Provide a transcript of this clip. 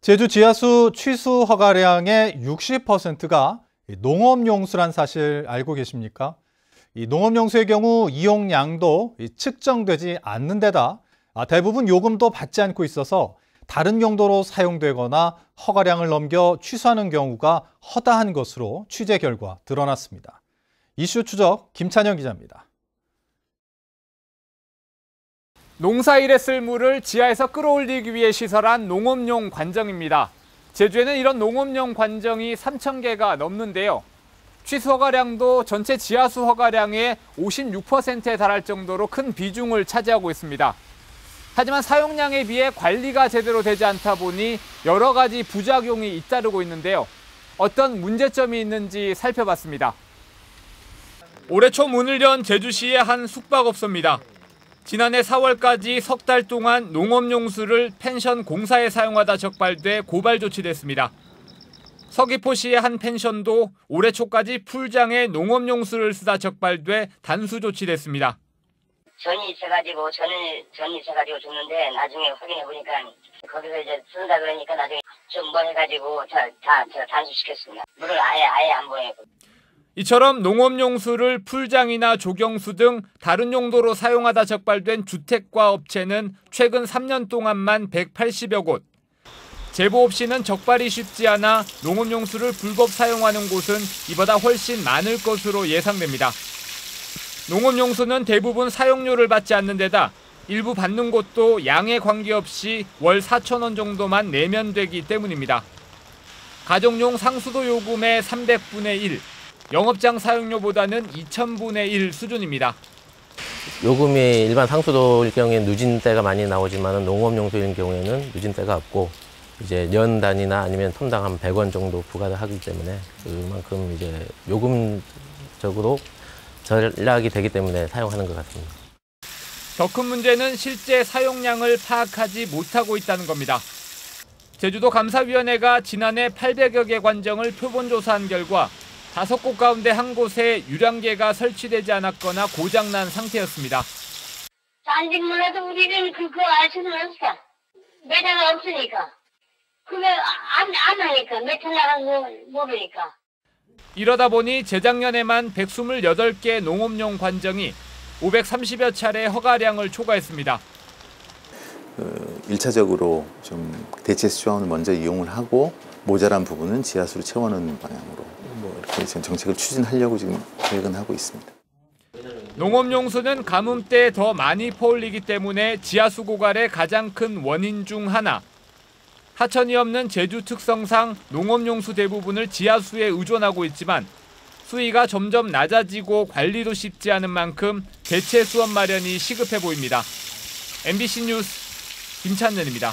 제주 지하수 취수 허가량의 60%가 농업용수란 사실 알고 계십니까? 이 농업용수의 경우 이용량도 측정되지 않는 데다 아, 대부분 요금도 받지 않고 있어서 다른 용도로 사용되거나 허가량을 넘겨 취소하는 경우가 허다한 것으로 취재 결과 드러났습니다. 이슈 추적 김찬영 기자입니다. 농사일에 쓸 물을 지하에서 끌어올리기 위해 시설한 농업용 관정입니다. 제주에는 이런 농업용 관정이 3천 개가 넘는데요. 취수 허가량도 전체 지하수 허가량의 56%에 달할 정도로 큰 비중을 차지하고 있습니다. 하지만 사용량에 비해 관리가 제대로 되지 않다 보니 여러 가지 부작용이 잇따르고 있는데요. 어떤 문제점이 있는지 살펴봤습니다. 올해 초 문을 연 제주시의 한 숙박업소입니다. 지난해 4월까지 석 달 동안 농업용수를 펜션 공사에 사용하다 적발돼 고발 조치됐습니다. 서귀포시의 한 펜션도 올해 초까지 풀장에 농업용수를 쓰다 적발돼 단수 조치됐습니다. 전이 있어가지고 전을 전이 있어가지고 줬는데 나중에 확인해 보니까 거기서 이제 쓴다 그러니까 나중에 좀 뭐 해가지고 다다 단수시켰습니다. 물을 아예 아예 안 보내고. 이처럼 농업용수를 풀장이나 조경수 등 다른 용도로 사용하다 적발된 주택과 업체는 최근 3년 동안만 180여 곳. 제보 없이는 적발이 쉽지 않아 농업용수를 불법 사용하는 곳은 이보다 훨씬 많을 것으로 예상됩니다. 농업용수는 대부분 사용료를 받지 않는 데다 일부 받는 곳도 양에 관계없이 월 4천 원 정도만 내면 되기 때문입니다. 가정용 상수도 요금의 300분의 1, 영업장 사용료보다는 2천분의 1 수준입니다. 요금이 일반 상수도일 경우에 누진대가 많이 나오지만 농업용수일 경우에는 누진대가 없고 이제 년 단위나 아니면 톤당 한 100원 정도 부과를 하기 때문에 그만큼 이제 요금적으로 절약이 되기 때문에 사용하는 것 같습니다. 더 큰 문제는 실제 사용량을 파악하지 못하고 있다는 겁니다. 제주도 감사위원회가 지난해 800여 개 관정을 표본 조사한 결과 다섯 곳 가운데 한 곳에 유량계가 설치되지 않았거나 고장난 상태였습니다. 딴 집 몰라도 우리는 그거 알 수는 없어. 메타가 없으니까. 그게 안, 안 하니까. 메타 나간 거 모르니까. 이러다 보니 재작년에만 128개 농업용 관정이 530여 차례 허가량을 초과했습니다. 그 1차적으로 좀 대체 수자원을 먼저 이용을 하고 모자란 부분은 지하수로 채워넣는 방향으로 지금 정책을 추진하려고 지금 계획은 하고 있습니다. 농업용수는 가뭄 때 더 많이 퍼올리기 때문에 지하수 고갈의 가장 큰 원인 중 하나. 하천이 없는 제주 특성상 농업용수 대부분을 지하수에 의존하고 있지만 수위가 점점 낮아지고 관리도 쉽지 않은 만큼 대체 수원 마련이 시급해 보입니다. MBC 뉴스 김찬년입니다.